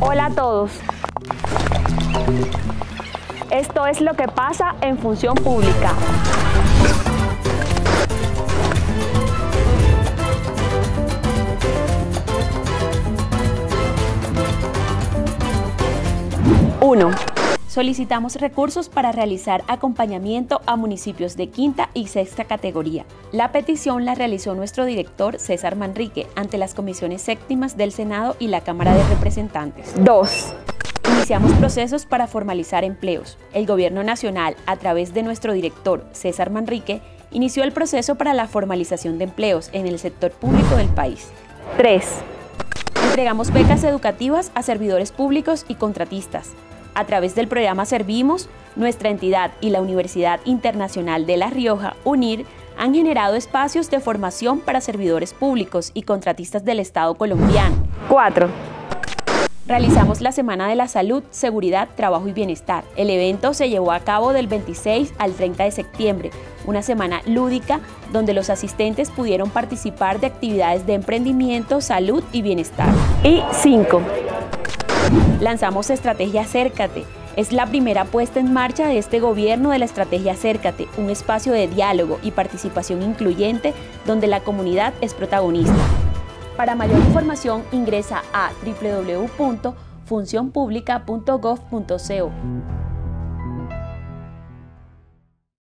Hola a todos. Esto es lo que pasa en función pública. Uno. Solicitamos recursos para realizar acompañamiento a municipios de quinta y sexta categoría. La petición la realizó nuestro director César Manrique ante las comisiones séptimas del Senado y la Cámara de Representantes. 2. Iniciamos procesos para formalizar empleos. El Gobierno Nacional, a través de nuestro director César Manrique, inició el proceso para la formalización de empleos en el sector público del país. 3. Entregamos becas educativas a servidores públicos y contratistas. A través del programa Servimos, nuestra entidad y la Universidad Internacional de La Rioja, UNIR, han generado espacios de formación para servidores públicos y contratistas del Estado colombiano. 4. Realizamos la Semana de la Salud, Seguridad, Trabajo y Bienestar. El evento se llevó a cabo del 26 al 30 de septiembre, una semana lúdica donde los asistentes pudieron participar de actividades de emprendimiento, salud y bienestar. Y 5. Lanzamos Estrategia Acércate. Es la primera puesta en marcha de este gobierno de la Estrategia Acércate, un espacio de diálogo y participación incluyente donde la comunidad es protagonista. Para mayor información ingresa a www.funcionpublica.gov.co.